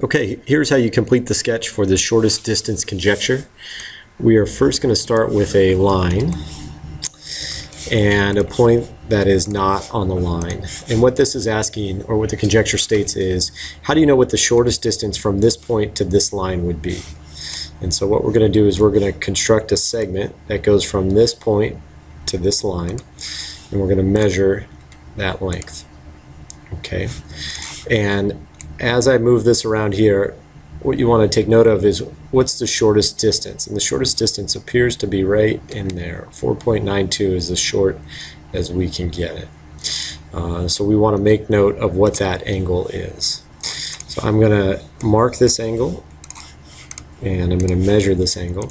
Okay, here's how you complete the sketch for the shortest distance conjecture. We are first going to start with a line and a point that is not on the line. And what this is asking, or what the conjecture states is, how do you know what the shortest distance from this point to this line would be? And so what we're going to do is we're going to construct a segment that goes from this point to this line, and we're going to measure that length. Okay, and as I move this around here, what you want to take note of is what's the shortest distance. And the shortest distance appears to be right in there. 4.92 is as short as we can get it. Uh, so we want to make note of what that angle is. So I'm going to mark this angle and I'm going to measure this angle.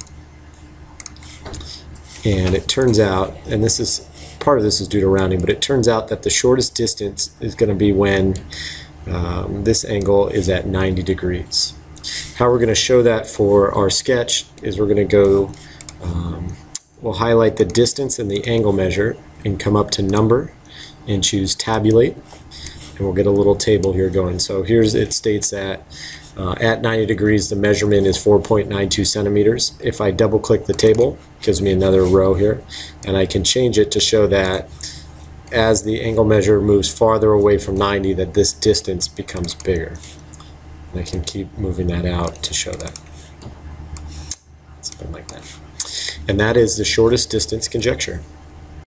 And it turns out, and this is part of this is due to rounding, but it turns out that the shortest distance is going to be when um, this angle is at 90 degrees. How we're going to show that for our sketch is we're going to go, um, we'll highlight the distance and the angle measure and come up to number and choose tabulate and we'll get a little table here going. So here's it states that uh, at 90 degrees the measurement is 4.92 centimeters. If I double click the table, gives me another row here and I can change it to show that as the angle measure moves farther away from 90 that this distance becomes bigger. And I can keep moving that out to show that. Something like that. And that is the shortest distance conjecture.